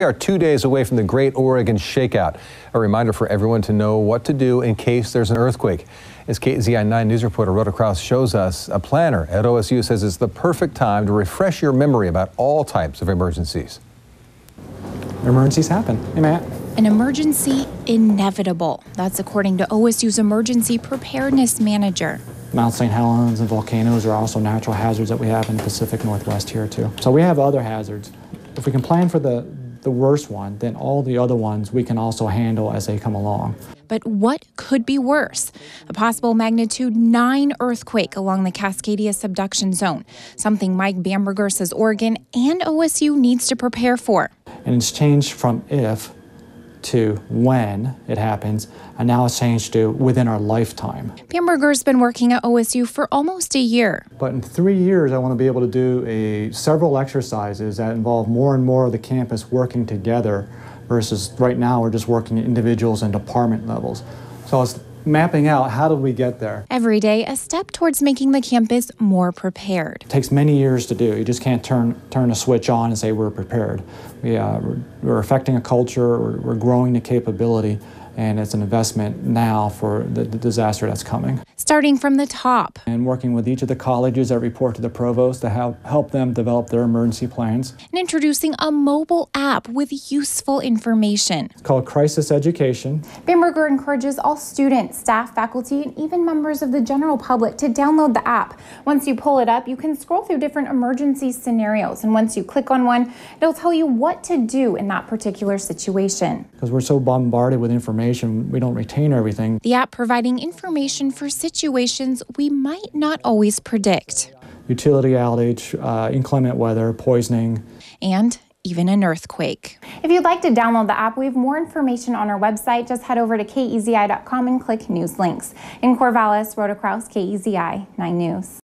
We are two days away from the Great Oregon Shakeout. A reminder for everyone to know what to do in case there's an earthquake. As KEZI 9 News reporter Rhoda Kraus shows us, a planner at OSU says it's the perfect time to refresh your memory about all types of emergencies. Emergencies happen. Hey, Matt. An emergency inevitable. That's according to OSU's emergency preparedness manager. Mount St. Helens and volcanoes are also natural hazards that we have in the Pacific Northwest here too. So we have other hazards. If we can plan for the the worst one, then all the other ones we can also handle as they come along. But what could be worse? A possible magnitude 9 earthquake along the Cascadia subduction zone, something Mike Bamberger says Oregon and OSU needs to prepare for. And it's changed from if to when it happens, and now it's changed to within our lifetime. Bamberger's been working at OSU for almost a year. But in three years, I want to be able to do a several exercises that involve more and more of the campus working together versus right now we're just working at individuals and department levels. So it's mapping out how did we get there. Every day, a step towards making the campus more prepared. It takes many years to do. You just can't turn turn a switch on and say we're prepared. We, uh, we're, we're affecting a culture. We're, we're growing the capability and it's an investment now for the, the, disaster that's coming. Starting from the top. And working with each of the colleges that report to the provost to help, help them develop their emergency plans. And introducing a mobile app with useful information. It's called Crisis Education. Bamberger encourages all students, staff, faculty, and even members of the general public to download the app. Once you pull it up, you can scroll through different emergency scenarios. And once you click on one, it'll tell you what to do in that particular situation. Because we're so bombarded with information information. We don't retain everything. The app providing information for situations we might not always predict. Utility outage, uh, inclement weather, poisoning. And even an earthquake. If you'd like to download the app, we have more information on our website. Just head over to kezi.com and click news links. In Corvallis, Rhoda Kraus, KEZI 9 News.